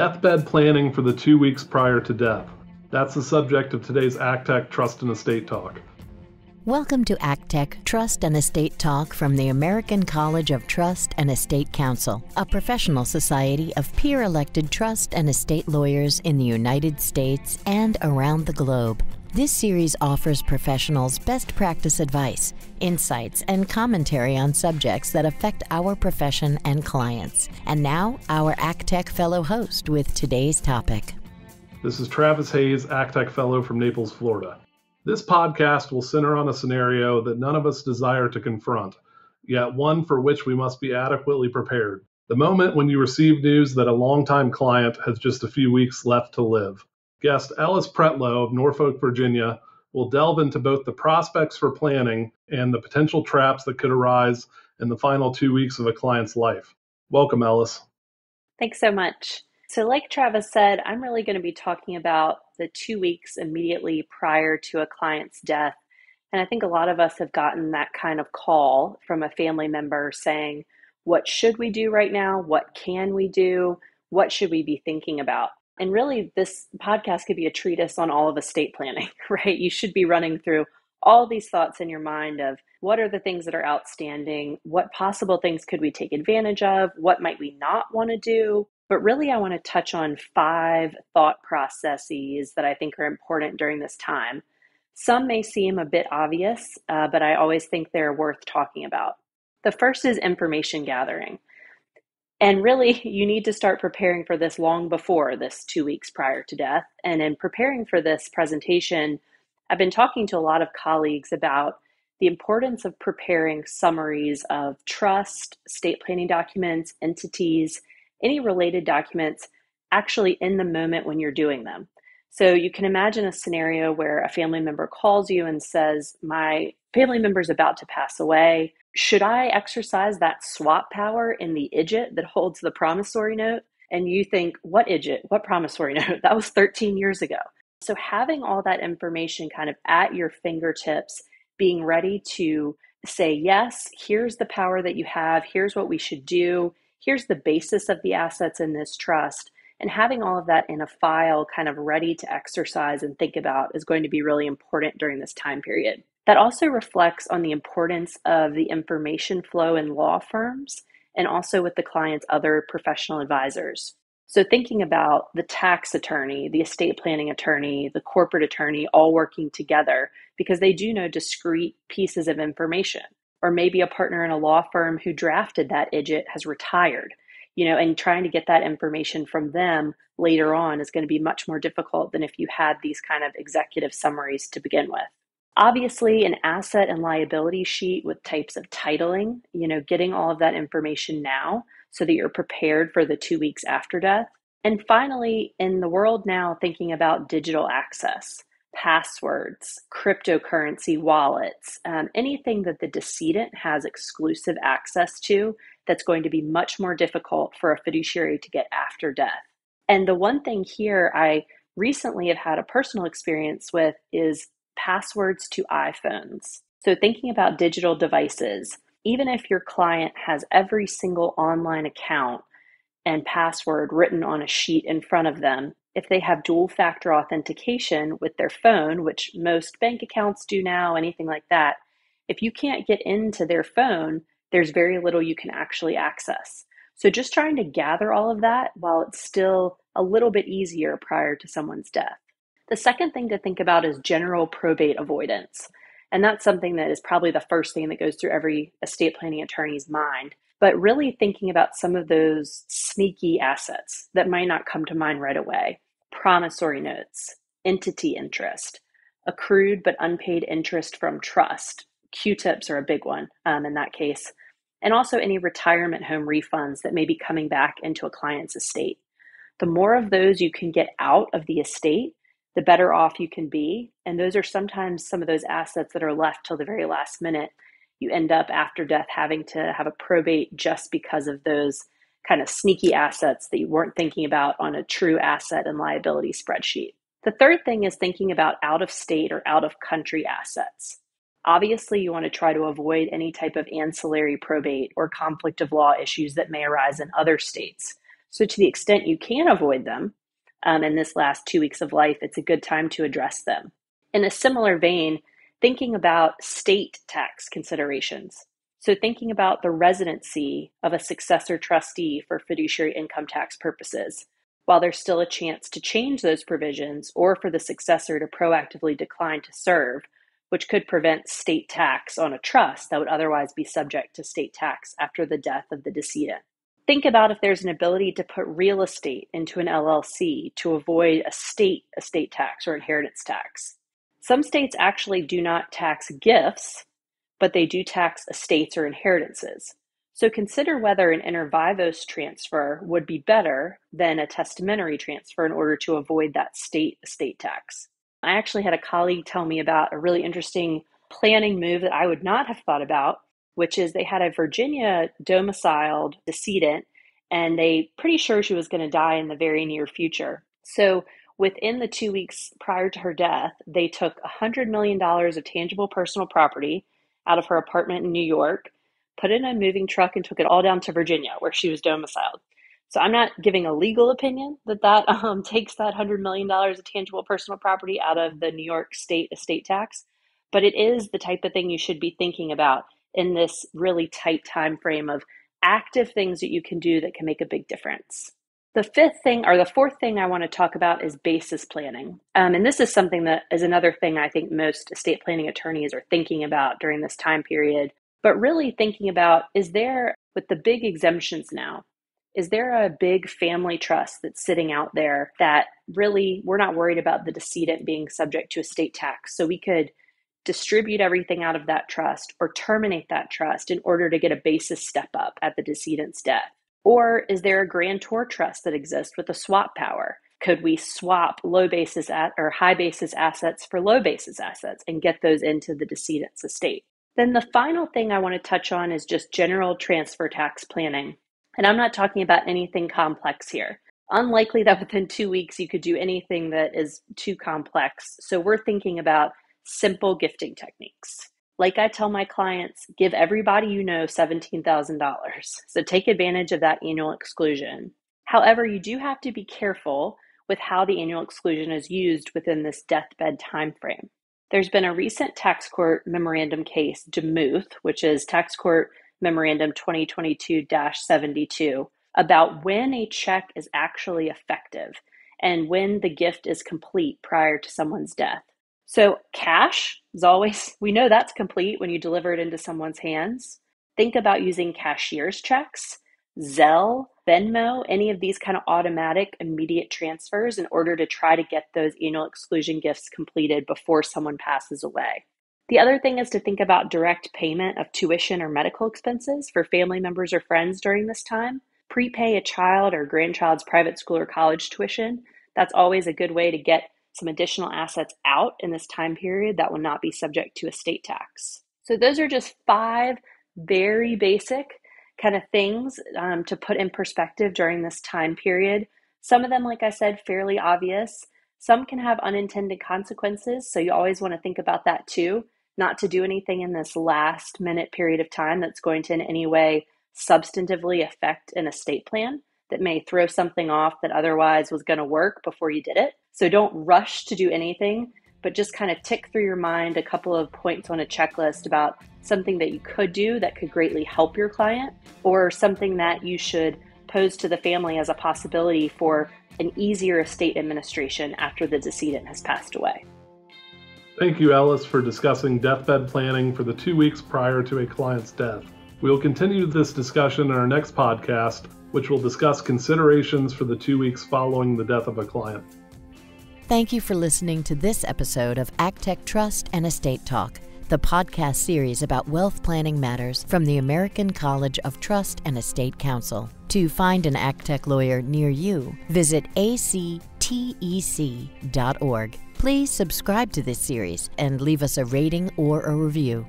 Deathbed planning for the two weeks prior to death. That's the subject of today's ACTEC Trust and Estate Talk. Welcome to ACTEC Trust and Estate Talk from the American College of Trust and Estate Counsel, a professional society of peer elected trust and estate lawyers in the United States and around the globe. This series offers professionals best practice advice, insights, and commentary on subjects that affect our profession and clients. And now, our ACTEC Fellow host with today's topic. This is Travis Hayes, ACTEC Fellow from Naples, Florida. This podcast will center on a scenario that none of us desire to confront, yet one for which we must be adequately prepared. The moment when you receive news that a longtime client has just a few weeks left to live. Guest Ellis Pretlow of Norfolk, Virginia, will delve into both the prospects for planning and the potential traps that could arise in the final two weeks of a client's life. Welcome, Ellis. Thanks so much. So, like Travis said, I'm really going to be talking about the two weeks immediately prior to a client's death. And I think a lot of us have gotten that kind of call from a family member saying, What should we do right now? What can we do? What should we be thinking about? And really, this podcast could be a treatise on all of estate planning, right? You should be running through all these thoughts in your mind of what are the things that are outstanding? What possible things could we take advantage of? What might we not want to do? But really, I want to touch on five thought processes that I think are important during this time. Some may seem a bit obvious, uh, but I always think they're worth talking about. The first is information gathering. And really, you need to start preparing for this long before this two weeks prior to death. And in preparing for this presentation, I've been talking to a lot of colleagues about the importance of preparing summaries of trust, state planning documents, entities, any related documents actually in the moment when you're doing them. So you can imagine a scenario where a family member calls you and says, My family member is about to pass away. Should I exercise that swap power in the IDGT that holds the promissory note? And you think, What IDGT? What promissory note? That was 13 years ago. So having all that information kind of at your fingertips, being ready to say, Yes, here's the power that you have, here's what we should do here's the basis of the assets in this trust. And having all of that in a file kind of ready to exercise and think about is going to be really important during this time period. That also reflects on the importance of the information flow in law firms and also with the client's other professional advisors. So, thinking about the tax attorney, the estate planning attorney, the corporate attorney all working together because they do know discrete pieces of information or maybe a partner in a law firm who drafted that IDGT has retired you know and trying to get that information from them later on is going to be much more difficult than if you had these kind of executive summaries to begin with. Obviously an asset and liability sheet with types of titling you know getting all of that information now so that you're prepared for the two weeks after death. And finally in the world now thinking about digital access passwords, cryptocurrency wallets, um, anything that the decedent has exclusive access to that's going to be much more difficult for a fiduciary to get after death. And the one thing here I recently have had a personal experience with is passwords to iPhones. So, thinking about digital devices, even if your client has every single online account and password written on a sheet in front of them, if they have dual factor authentication with their phone, which most bank accounts do now, anything like that, if you can't get into their phone, there's very little you can actually access. So just trying to gather all of that while it's still a little bit easier prior to someone's death. The second thing to think about is general probate avoidance. And that's something that is probably the first thing that goes through every estate planning attorney's mind but really thinking about some of those sneaky assets that might not come to mind right away promissory notes, entity interest, accrued but unpaid interest from trust. QTIPs are a big one um, in that case. And also any retirement home refunds that may be coming back into a client's estate. The more of those you can get out of the estate, the better off you can be. And those are sometimes some of those assets that are left till the very last minute you end up after death having to have a probate just because of those kind of sneaky assets that you weren't thinking about on a true asset and liability spreadsheet. The third thing is thinking about out of state or out of country assets. Obviously, you want to try to avoid any type of ancillary probate or conflict of law issues that may arise in other states. So, to the extent you can avoid them um, in this last two weeks of life, it's a good time to address them. In a similar vein, thinking about state tax considerations. So, thinking about the residency of a successor trustee for fiduciary income tax purposes, while there's still a chance to change those provisions or for the successor to proactively decline to serve, which could prevent state tax on a trust that would otherwise be subject to state tax after the death of the decedent. Think about if there's an ability to put real estate into an LLC to avoid a state estate tax or inheritance tax. Some states actually do not tax gifts, but they do tax estates or inheritances. So consider whether an inter vivos transfer would be better than a testamentary transfer in order to avoid that state estate tax. I actually had a colleague tell me about a really interesting planning move that I would not have thought about, which is they had a Virginia domiciled decedent and they pretty sure she was going to die in the very near future. So within the two weeks prior to her death, they took $100 million of tangible personal property out of her apartment in New York, put it in a moving truck, and took it all down to Virginia, where she was domiciled. So I'm not giving a legal opinion that that um, takes that $100 million of tangible personal property out of the New York state estate tax, but it is the type of thing you should be thinking about in this really tight time frame of active things that you can do that can make a big difference. The fifth thing, or the fourth thing I want to talk about is basis planning. Um, and this is something that is another thing I think most estate planning attorneys are thinking about during this time period. But really thinking about is there, with the big exemptions now, is there a big family trust that's sitting out there that really we're not worried about the decedent being subject to estate tax? So we could distribute everything out of that trust or terminate that trust in order to get a basis step up at the decedent's death. Or is there a grantor trust that exists with a swap power? Could we swap low basis at, or high basis assets for low basis assets and get those into the decedent's estate? Then the final thing I want to touch on is just general transfer tax planning. And I'm not talking about anything complex here. Unlikely that within two weeks you could do anything that is too complex. So we're thinking about simple gifting techniques. Like I tell my clients, give everybody you know $17,000. So take advantage of that annual exclusion. However, you do have to be careful with how the annual exclusion is used within this deathbed timeframe. There's been a recent tax court memorandum case, DeMuth, which is tax court memorandum 2022 72, about when a check is actually effective and when the gift is complete prior to someone's death. So, cash is always, we know that's complete when you deliver it into someone's hands. Think about using cashier's checks, Zelle, Venmo, any of these kind of automatic immediate transfers in order to try to get those annual exclusion gifts completed before someone passes away. The other thing is to think about direct payment of tuition or medical expenses for family members or friends during this time. Prepay a child or grandchild's private school or college tuition. That's always a good way to get some additional assets out in this time period that will not be subject to estate tax. So, those are just five very basic kind of things um, to put in perspective during this time period. Some of them, like I said, fairly obvious. Some can have unintended consequences. So, you always want to think about that too. Not to do anything in this last minute period of time that's going to in any way substantively affect an estate plan that may throw something off that otherwise was going to work before you did it. So don't rush to do anything, but just kind of tick through your mind a couple of points on a checklist about something that you could do that could greatly help your client or something that you should pose to the family as a possibility for an easier estate administration after the decedent has passed away. Thank you, Ellis, for discussing deathbed planning for the two weeks prior to a client's death. We will continue this discussion in our next podcast, which will discuss considerations for the two weeks following the death of a client. Thank you for listening to this episode of ACTEC Trust and Estate Talk, the podcast series about wealth planning matters from the American College of Trust and Estate Counsel. To find an ACTEC lawyer near you, visit actec.org. Please subscribe to this series and leave us a rating or a review.